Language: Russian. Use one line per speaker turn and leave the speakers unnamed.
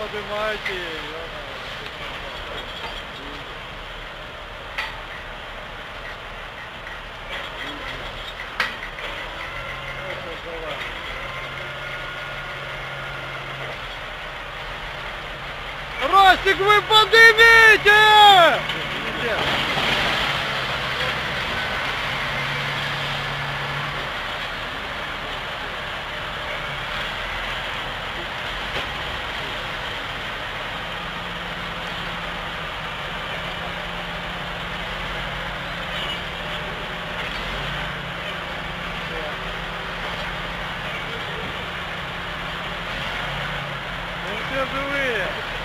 поднимайте ее. Ростик, ви подивіться! of the wheel.